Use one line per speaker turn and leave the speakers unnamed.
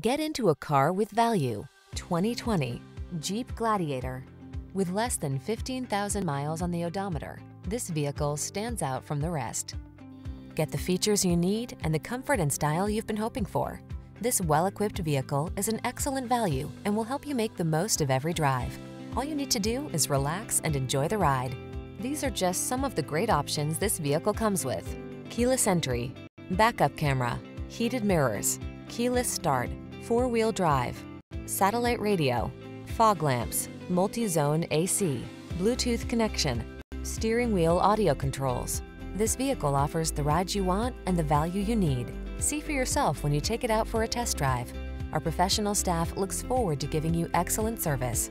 Get into a car with value. 2020 Jeep Gladiator. With less than 15,000 miles on the odometer, this vehicle stands out from the rest. Get the features you need and the comfort and style you've been hoping for. This well-equipped vehicle is an excellent value and will help you make the most of every drive. All you need to do is relax and enjoy the ride. These are just some of the great options this vehicle comes with. Keyless entry, backup camera, heated mirrors, keyless start, four-wheel drive, satellite radio, fog lamps, multi-zone AC, Bluetooth connection, steering wheel audio controls. This vehicle offers the ride you want and the value you need. See for yourself when you take it out for a test drive. Our professional staff looks forward to giving you excellent service.